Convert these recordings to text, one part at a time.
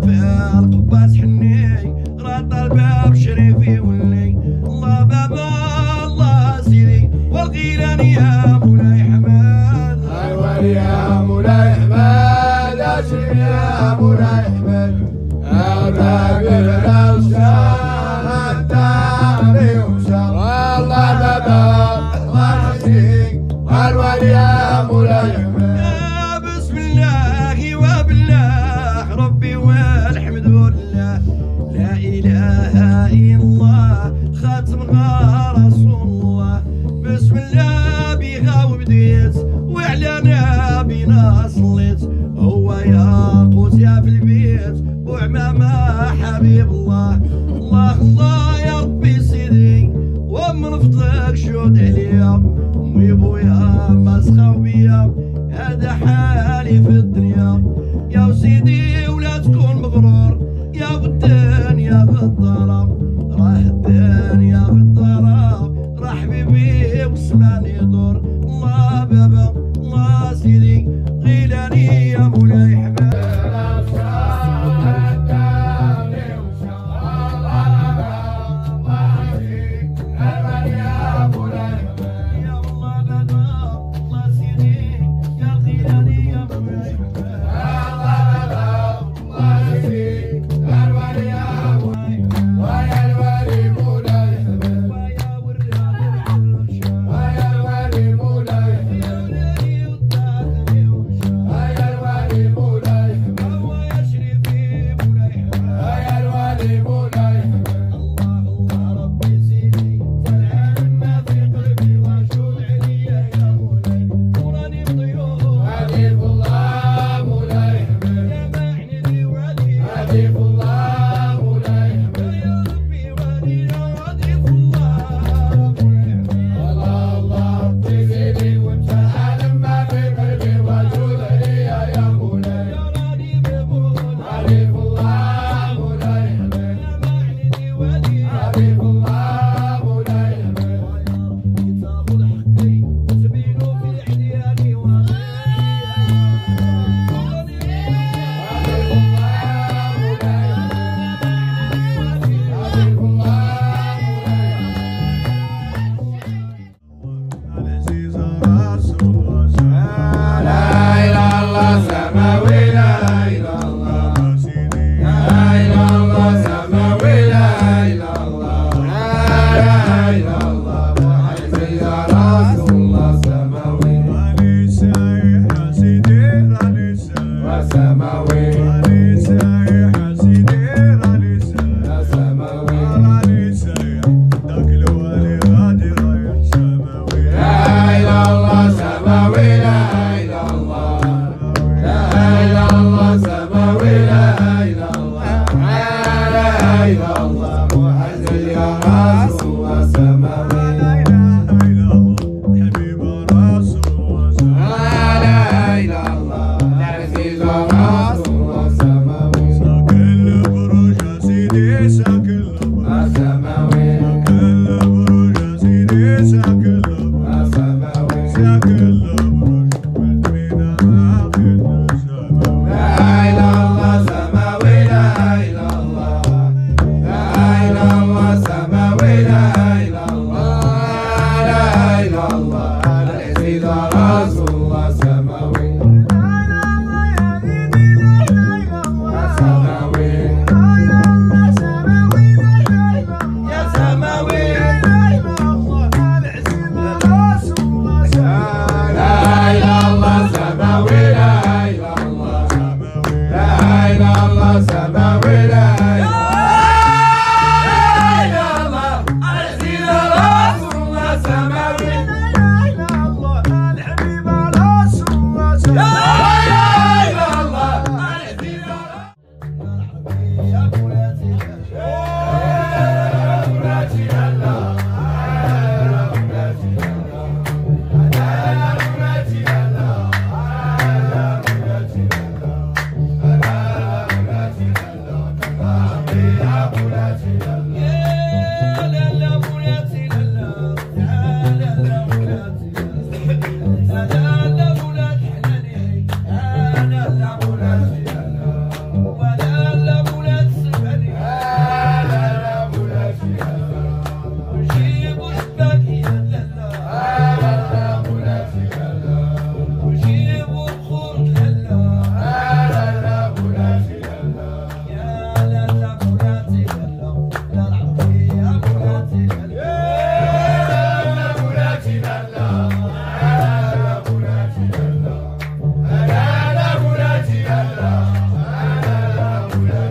في القباس حني رد الباب شريفي ولي الله بابا الله سيدي. والغيلان يا حماد. يا مولاي يا مولاي. يا في البيت وعمامة حبيب الله. الله الله يا ربي سيدي ومن فضلك شهود عليا أمي بويا مسخة بيا هذا حالي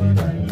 Amen.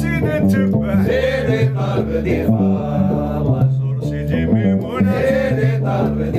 Seni tübbe Seni tarbe defa Sor seni mimune Seni tarbe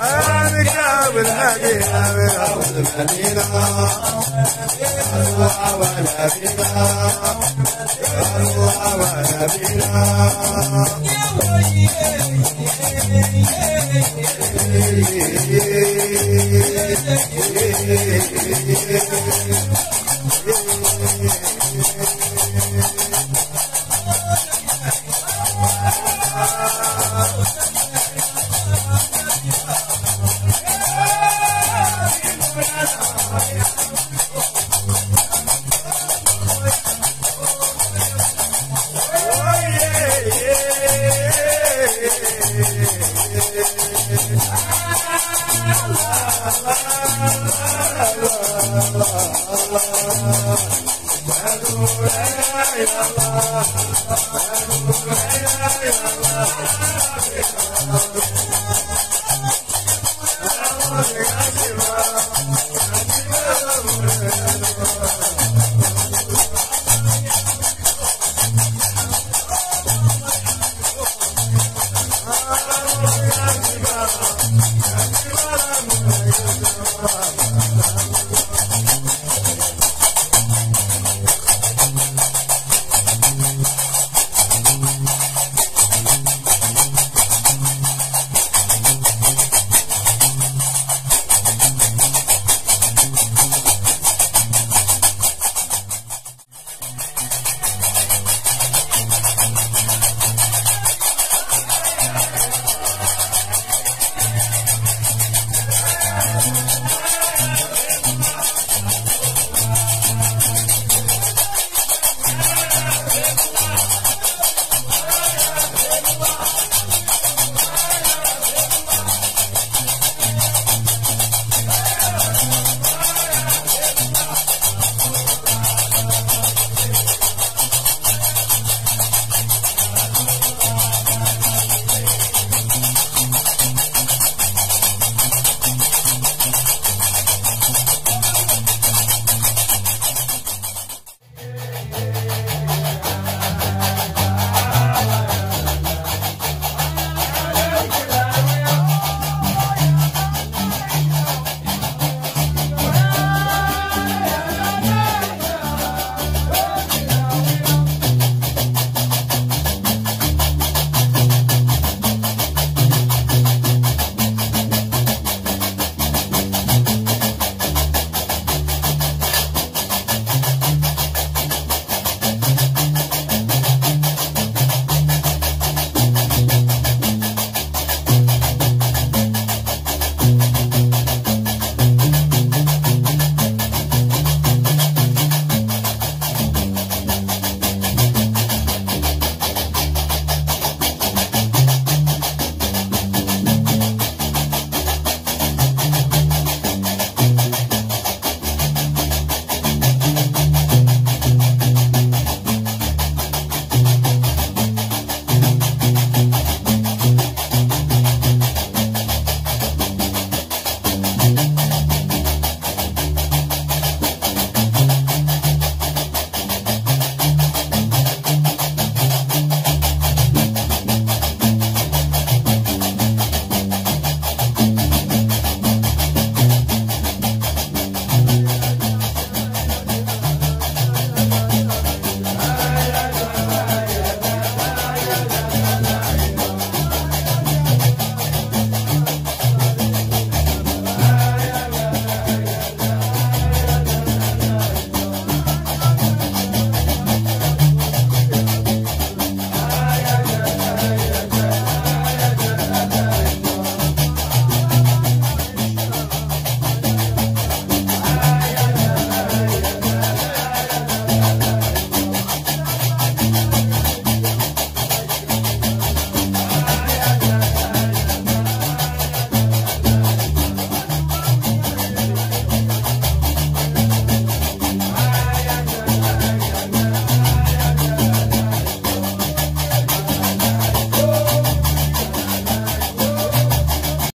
أنا قابل المدينة من ارض المدينة الله ونبينا Madhu Raya Madhu Raya